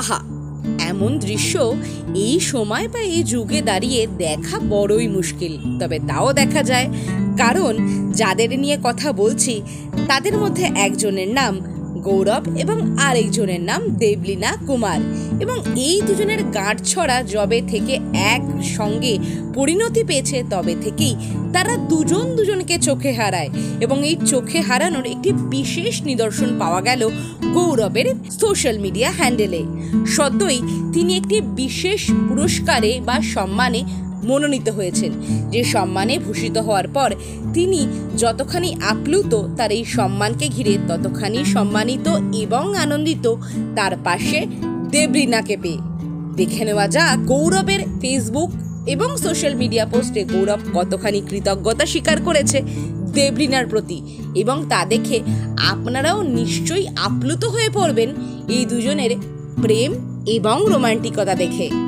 আহা, এমন দৃশ্য এই সময় বা এই যুগে দাঁড়িয়ে দেখা বড়ই মুশকিল, তবে তাও দেখা যায়। কারণ যাদের নিয়ে কথা বলছি, তাদের মধ্যে একজনের নাম গৌরব এবং আরেকজনের নাম দেবলীনা কুমার। এবং এই দুজনের গাঁট ছড়া জবে থেকে এক সঙ্গে পরিণতি পেয়েছে তবে থেকেই। তারা দুজন দুজনকে চোখে হারায় এবং এই চোখে হারানোর একটি বিশেষ নিদর্শন পাওয়া গেল গৌরবের সোশ্যাল মিডিয়া হ্যান্ডেলে। সদ্যই তিনি একটি বিশেষ পুরস্কারে বা সম্মানে মনোনীত হয়েছেন। যে সম্মানে ভূষিত হওয়ার পর তিনি যতখানি আপ্লুত, তার এই সম্মানকে ঘিরে ততখানি সম্মানিত এবং আনন্দিত, তার পাশে দেবরিনাকে পেয়ে দেখে নেওয়া যাক গৌরবের ফেসবুক এবং সোশ্যাল মিডিয়া পোস্টে গৌরব কতখানি কৃতজ্ঞতা স্বীকার করেছে দেবরিনার প্রতি এবং তা দেখে আপনারাও নিশ্চয়ই আপ্লুত হয়ে পড়বেন এই দুজনের প্রেম এবং রোমান্টিকতা দেখে।